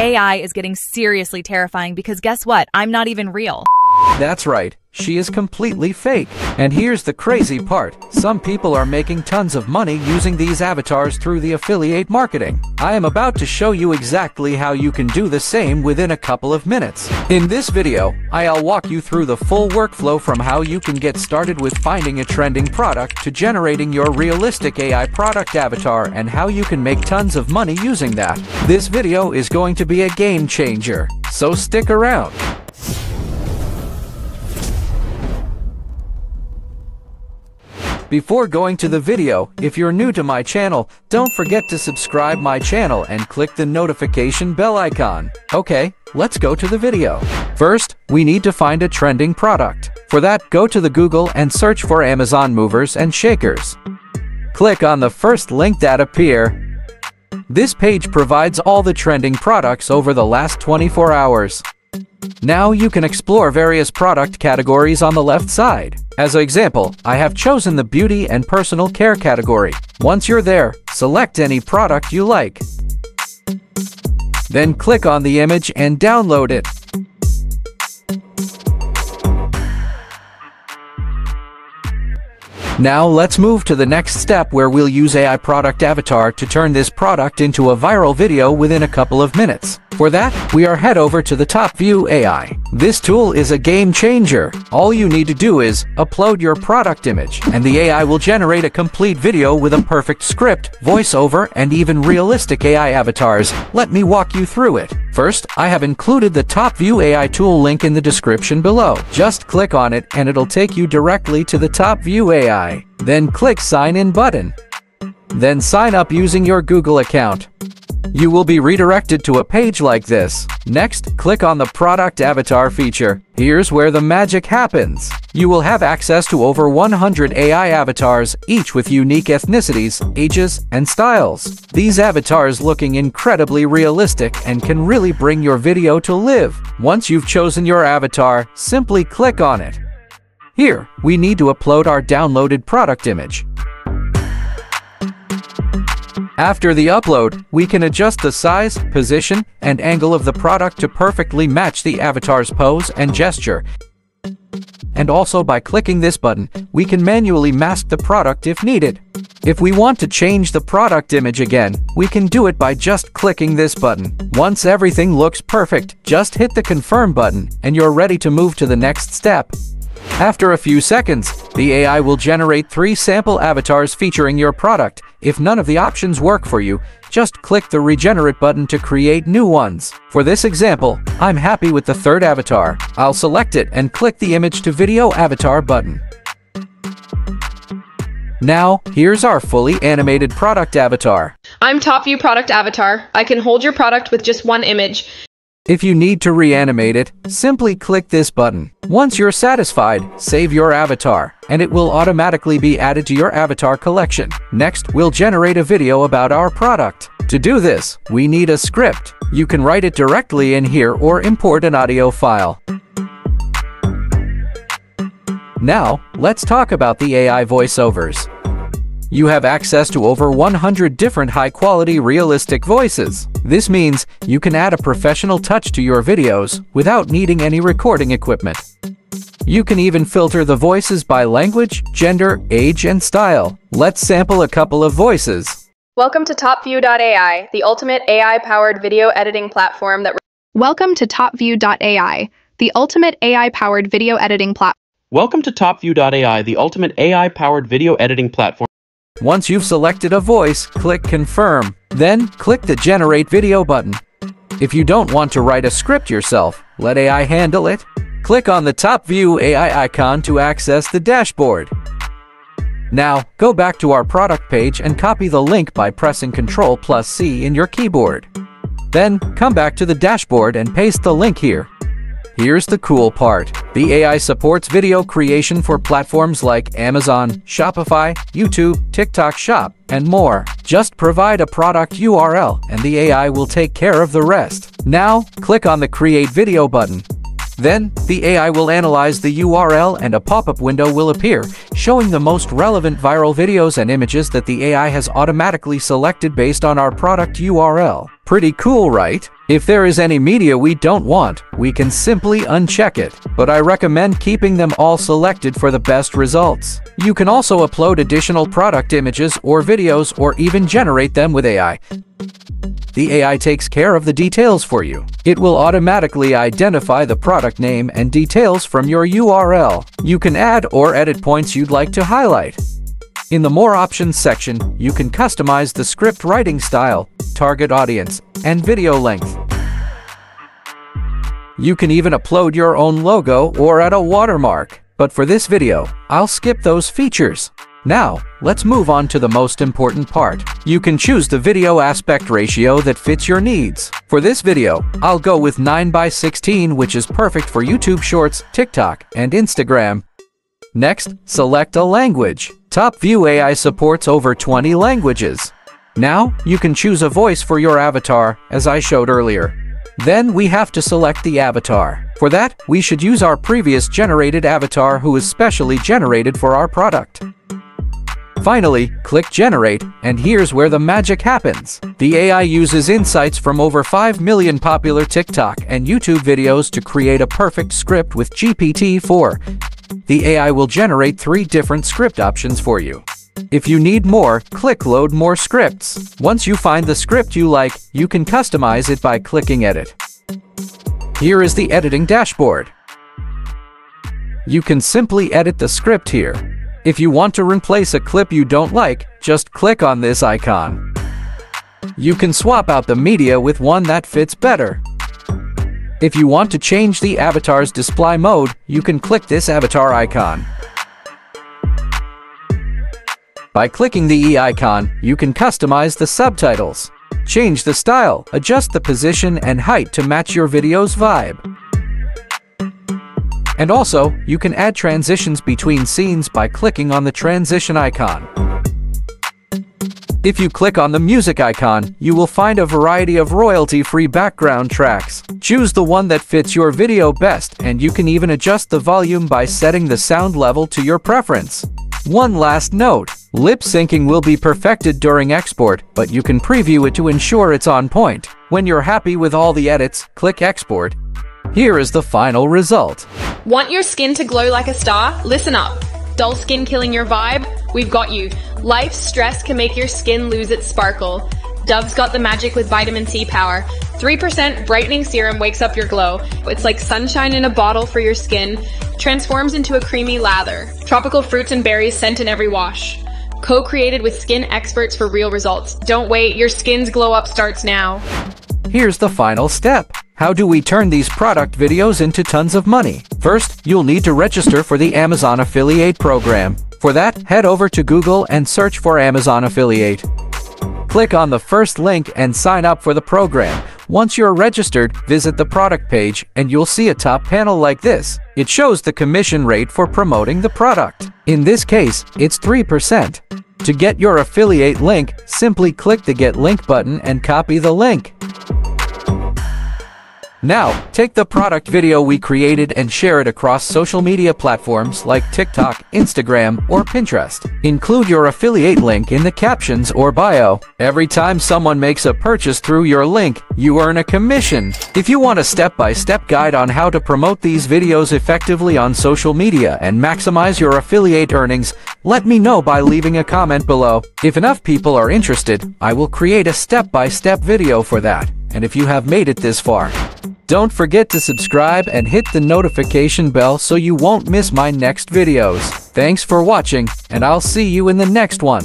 AI is getting seriously terrifying because guess what? I'm not even real. That's right, she is completely fake. And here's the crazy part. Some people are making tons of money using these avatars through the affiliate marketing. I am about to show you exactly how you can do the same within a couple of minutes. In this video, I'll walk you through the full workflow from how you can get started with finding a trending product to generating your realistic AI product avatar and how you can make tons of money using that. This video is going to be a game changer, so stick around. Before going to the video, if you're new to my channel, don't forget to subscribe my channel and click the notification bell icon. Okay, let's go to the video. First, we need to find a trending product. For that, go to the Google and search for Amazon movers and shakers. Click on the first link that appear. This page provides all the trending products over the last 24 hours. Now you can explore various product categories on the left side. As an example, I have chosen the beauty and personal care category. Once you're there, select any product you like. Then click on the image and download it. Now let's move to the next step where we'll use AI Product Avatar to turn this product into a viral video within a couple of minutes. For that, we are head over to the TopView AI. This tool is a game changer. All you need to do is upload your product image, and the AI will generate a complete video with a perfect script, voiceover, and even realistic AI avatars. Let me walk you through it. First, I have included the TopView AI tool link in the description below. Just click on it and it'll take you directly to the TopView AI. Then click Sign In button. Then sign up using your Google account. You will be redirected to a page like this. Next, click on the Product Avatar feature. Here's where the magic happens. You will have access to over 100 AI avatars, each with unique ethnicities, ages, and styles. These avatars looking incredibly realistic and can really bring your video to live. Once you've chosen your avatar, simply click on it. Here, we need to upload our downloaded product image. After the upload, we can adjust the size, position, and angle of the product to perfectly match the avatar's pose and gesture. And also by clicking this button, we can manually mask the product if needed. If we want to change the product image again, we can do it by just clicking this button. Once everything looks perfect, just hit the confirm button and you're ready to move to the next step. After a few seconds, the AI will generate three sample avatars featuring your product. If none of the options work for you, just click the Regenerate button to create new ones. For this example, I'm happy with the third avatar. I'll select it and click the Image to Video Avatar button. Now, here's our fully animated product avatar. I'm TopView Product Avatar. I can hold your product with just one image. If you need to reanimate it, simply click this button. Once you're satisfied, save your avatar, and it will automatically be added to your avatar collection. Next, we'll generate a video about our product. To do this, we need a script. You can write it directly in here or import an audio file. Now, let's talk about the AI voiceovers. You have access to over 100 different high-quality realistic voices. This means you can add a professional touch to your videos without needing any recording equipment. You can even filter the voices by language, gender, age, and style. Let's sample a couple of voices. Welcome to TopView.ai, the ultimate AI-powered video editing platform that Welcome to TopView.ai, the ultimate AI-powered video editing platform. Welcome to TopView.ai, the ultimate AI-powered video editing platform. Once you've selected a voice, click Confirm. Then, click the Generate Video button. If you don't want to write a script yourself, let AI handle it. Click on the TopView AI icon to access the dashboard. Now, go back to our product page and copy the link by pressing Ctrl plus C in your keyboard. Then, come back to the dashboard and paste the link here. Here's the cool part. The AI supports video creation for platforms like Amazon, Shopify, YouTube, TikTok Shop, and more. Just provide a product URL and the AI will take care of the rest. Now, click on the Create Video button. Then, the AI will analyze the URL and a pop-up window will appear, showing the most relevant viral videos and images that the AI has automatically selected based on our product URL. Pretty cool, right? If there is any media we don't want, we can simply uncheck it, but I recommend keeping them all selected for the best results. You can also upload additional product images or videos or even generate them with AI. The AI takes care of the details for you. It will automatically identify the product name and details from your URL. You can add or edit points you'd like to highlight. In the More Options section, you can customize the script writing style, target audience, and video length. You can even upload your own logo or add a watermark, but for this video, I'll skip those features. Now, let's move on to the most important part. You can choose the video aspect ratio that fits your needs. For this video, I'll go with 9 by 16 which is perfect for YouTube Shorts, TikTok, and Instagram. Next, select a language. TopView AI supports over 20 languages. Now, you can choose a voice for your avatar, as I showed earlier. Then we have to select the avatar. For that, we should use our previous generated avatar who is specially generated for our product. Finally, click Generate, and here's where the magic happens. The AI uses insights from over 5 million popular TikTok and YouTube videos to create a perfect script with GPT-4 the AI will generate three different script options for you. If you need more, click Load More Scripts. Once you find the script you like, you can customize it by clicking Edit. Here is the editing dashboard. You can simply edit the script here. If you want to replace a clip you don't like, just click on this icon. You can swap out the media with one that fits better. If you want to change the avatar's display mode, you can click this avatar icon. By clicking the E icon, you can customize the subtitles. Change the style, adjust the position and height to match your video's vibe. And also, you can add transitions between scenes by clicking on the transition icon. If you click on the music icon, you will find a variety of royalty-free background tracks. Choose the one that fits your video best, and you can even adjust the volume by setting the sound level to your preference. One last note, lip syncing will be perfected during export, but you can preview it to ensure it's on point. When you're happy with all the edits, click export. Here is the final result. Want your skin to glow like a star? Listen up. Dull skin killing your vibe? We've got you. Life stress can make your skin lose its sparkle. Dove's got the magic with vitamin C power. 3% brightening serum wakes up your glow. It's like sunshine in a bottle for your skin. Transforms into a creamy lather. Tropical fruits and berries scent in every wash. Co-created with skin experts for real results. Don't wait, your skin's glow up starts now. Here's the final step. How do we turn these product videos into tons of money? First, you'll need to register for the Amazon Affiliate Program. For that, head over to Google and search for Amazon Affiliate. Click on the first link and sign up for the program. Once you're registered, visit the product page and you'll see a top panel like this. It shows the commission rate for promoting the product. In this case, it's 3%. To get your affiliate link, simply click the Get Link button and copy the link. Now, take the product video we created and share it across social media platforms like TikTok, Instagram, or Pinterest. Include your affiliate link in the captions or bio. Every time someone makes a purchase through your link, you earn a commission. If you want a step-by-step -step guide on how to promote these videos effectively on social media and maximize your affiliate earnings, let me know by leaving a comment below. If enough people are interested, I will create a step-by-step -step video for that. And if you have made it this far, don't forget to subscribe and hit the notification bell so you won't miss my next videos. Thanks for watching, and I'll see you in the next one.